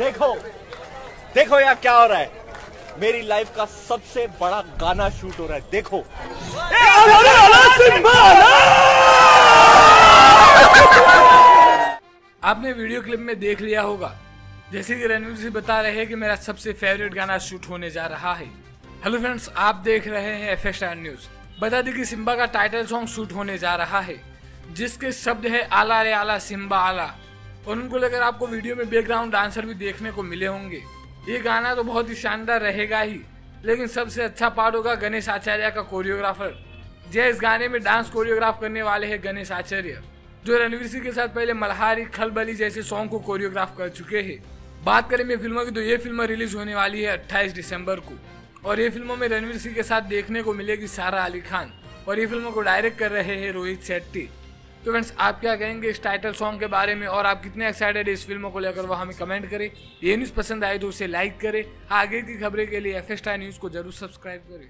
देखो देखो यार क्या हो रहा है। मेरी लाइफ का सबसे बड़ा गाना शूट हो रहा है देखो। आपने वीडियो क्लिप में देख लिया होगा। जैसे कि रणवीर सिंह बता रहे हैं कि मेरा सबसे फेवरेट गाना शूट होने जा रहा है। हेलो फ्रेंड्स आप देख रहे हैं एफ़ एस न्यूज़ बता दें कि सिम्बा का टाइटल सॉन्ग शूट होने जा रहा है जिसके शब्द है आला रे आला सिम्बा आला। और उनको लेकर आपको वीडियो में बैकग्राउंड डांसर भी देखने को मिले होंगे। ये गाना तो बहुत ही शानदार रहेगा ही, लेकिन सबसे अच्छा पार्ट होगा गणेश आचार्य का कोरियोग्राफर जय इस गाने में डांस कोरियोग्राफ करने वाले हैं गणेश आचार्य, जो रणवीर सिंह के साथ पहले मल्हारी, खलबली जैसे सॉन्ग को कोरियोग्राफ कर चुके हैं। बात करें मैं फ़िल्मों की तो ये फ़िल्म रिलीज़ होने वाली है 28 दिसंबर को। और ये फ़िल्मों में रणवीर सिंह के साथ देखने को मिलेगी सारा अली खान। और ये फ़िल्मों को डायरेक्ट कर रहे हैं रोहित शेट्टी। तो फ्रेंड्स आप क्या कहेंगे इस टाइटल सॉन्ग के बारे में और आप कितने एक्साइटेड इस फ़िल्मों को लेकर, वो हमें कमेंट करें। ये न्यूज़ पसंद आए तो उसे लाइक करें। आगे की खबरें के लिए एफ़ एस न्यूज़ को ज़रूर सब्सक्राइब करें।